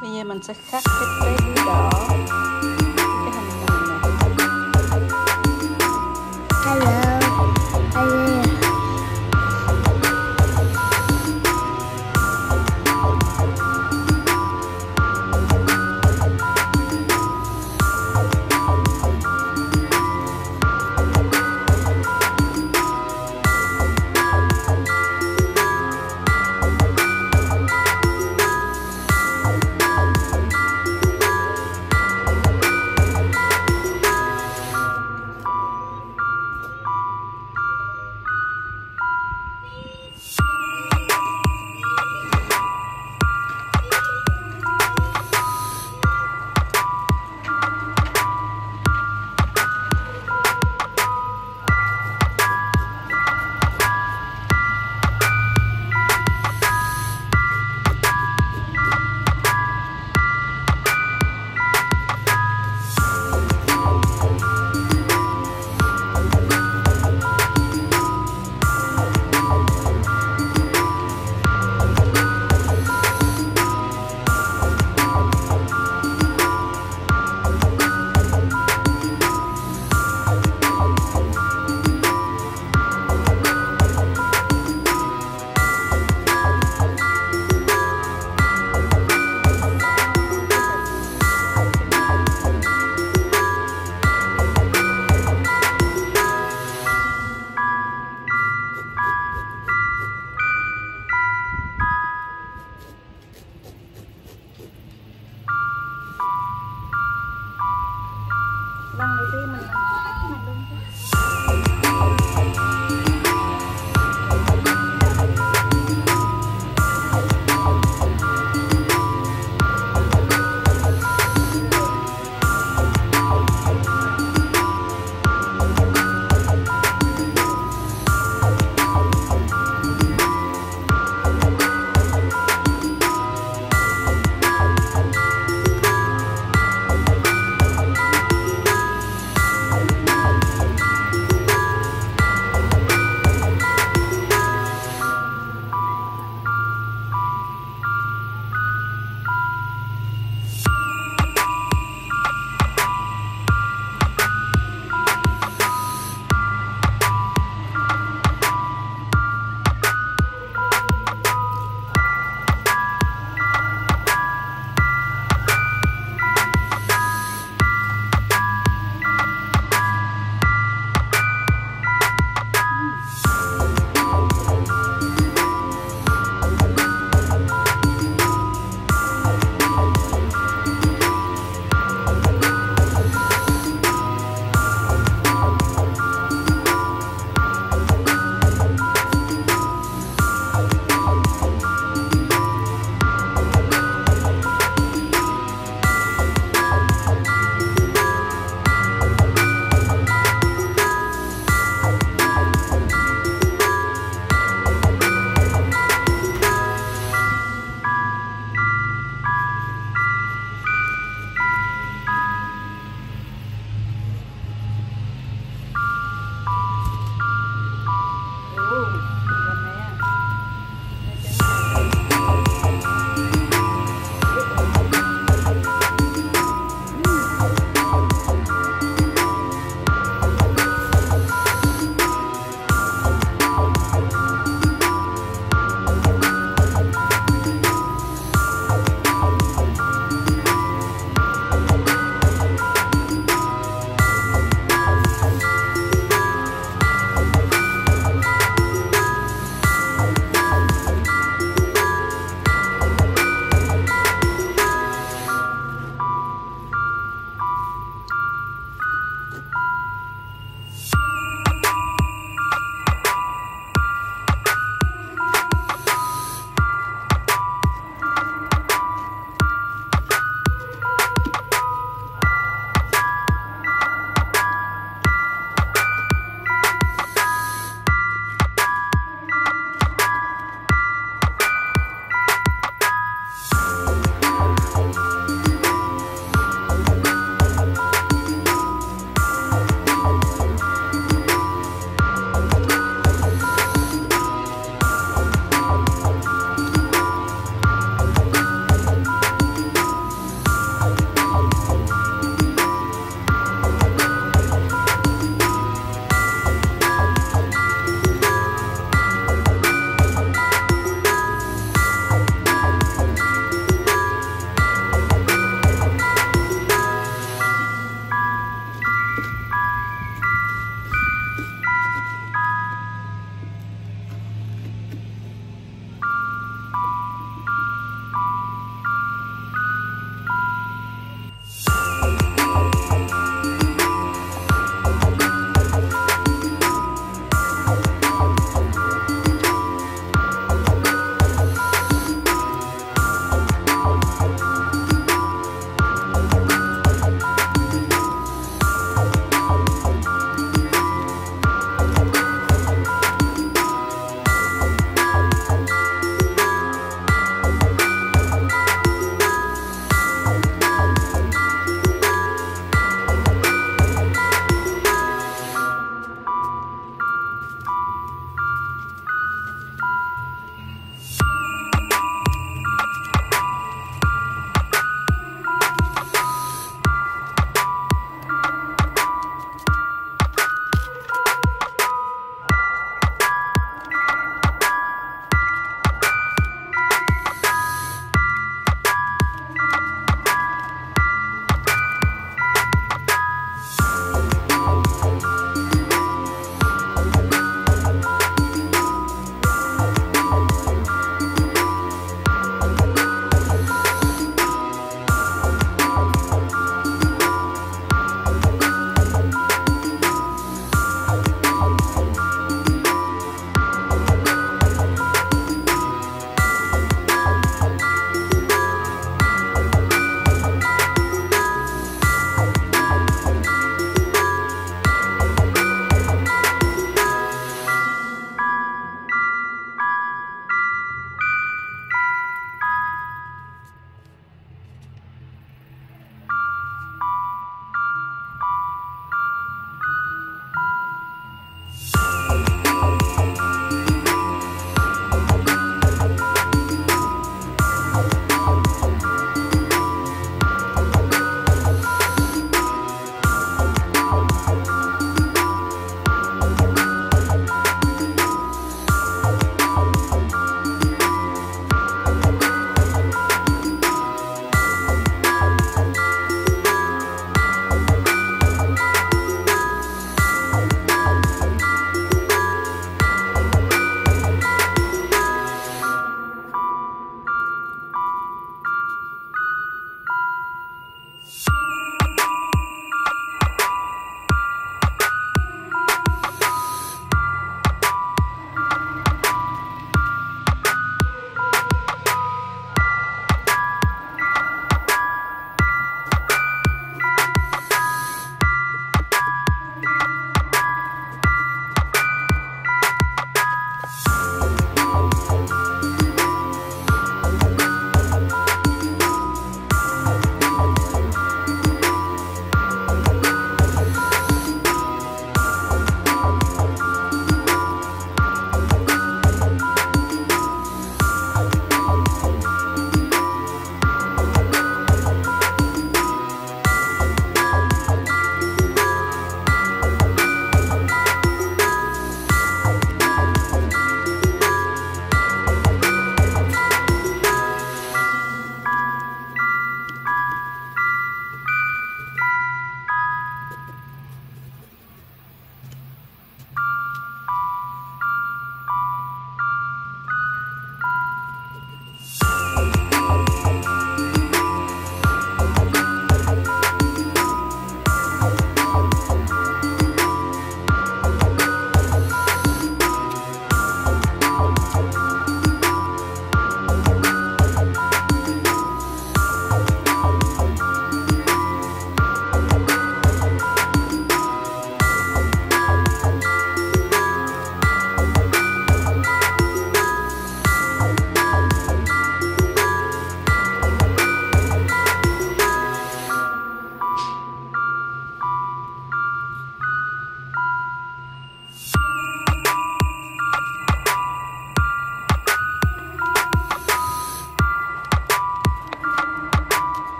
bây giờ mình sẽ khắc Vâng, đăng cái tên mình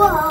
Whoa!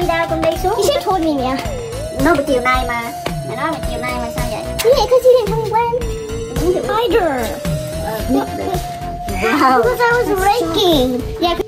Đi đâu? Con đi xuống. Should have told me, Mia. Nó bị chiều nay mà. Mẹ nói là chiều nay mà sao vậy? Because you didn't tell me when. Đúng thì Spider. Wow. Because I was raking. Yeah.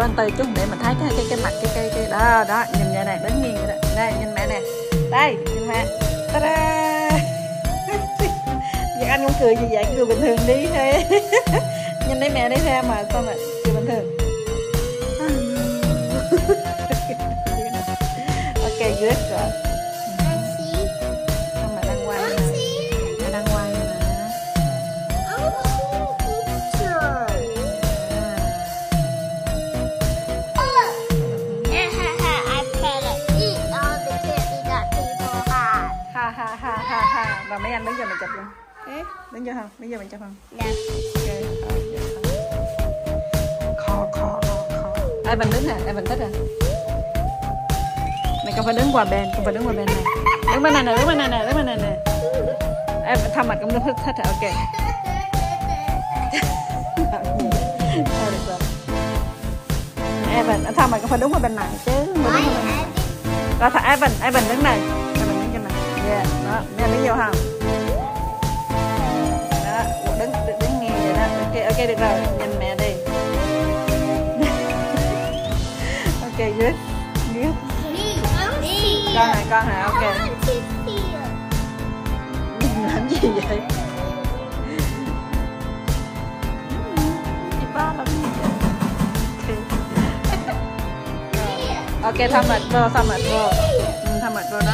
Chỗ anh Tư chút để mình thấy cái cái cái mặt, cái cái cái, đó đó, nhìn vậy này đến nghiêng rồi đó. Đây, nhìn mẹ nè. Đây, nhìn mẹ. Ta-da! Việt Anh cũng cười như vậy, cười bình thường đi, thế. Nhìn thấy mẹ đi ra mà, sao mà cười bình thường? Ok, good rồi. Ha rồi mấy anh đứng giờ mình chụp luôn? Đứng vô không? Đứng giờ mình chụp không? Ok giờ không. kho kho kho kho. Ai mình đứng nè ai mình thích à mày không phải đứng qua bên không phải đứng qua bên này. Đứng bên này nè đứng bên này nè đứng bên này nè. Em thăm mặt cũng thích thích à ok. Evan, anh thăm mày cũng phải đứng qua bên này chứ đứng qua bên này. Rồi thật Evan, Evan đứng này nè đứng trên đó, mẹ đứng vô không Đó, đứng, đứng, đứng nghe vậy đó. Ok, ok được rồi, nhìn mẹ đi. Ok, good. Good. Con này, con này, ok. Làm gì vậy? Ok, thăm mệt vô, thăm mệt vô. Ừ, Thăm mệt vô đó.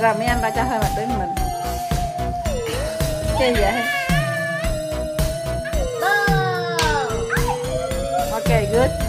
Rồi mấy anh ra cho hơi mệt đứng mình. Chơi vậy Ok, good